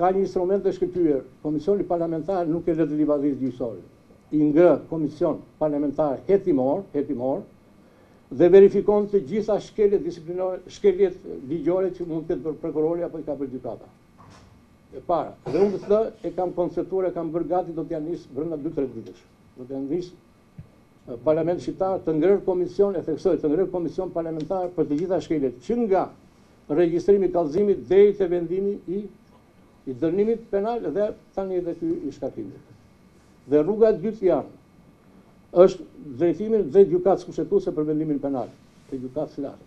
Ka një instrument të shkëlqyer, Komisioni Parlamentar nuk e lë të livadhisë gjyqësorin. I ngre komision parlamentar hetimor, hetimor, dhe verifikon të gjitha shkeljet disiplinore, shkeljet ligjore që mund të ketë bërë prokurori apo i ka bërë gjykata. E para, dhe unë këtë e kam konceptuar, e kam bërë gati, do t'ia nis brenda dy-tre ditësh. Do t'ia nis Parlamentit shqiptar të ngrejë komision, e theksoj, të ngrejë komision parlamentar për të gjitha shkeljet, që nga regjistrimi i kallëzimit deri te vendimi i i dënimit penal dhe tani edhe ky i shkarkimit. Dhe rruga e dytë janë është drejtimi drejt Gjykatës Kushtetuese për vendimin penal, te Gjykatës Lartë.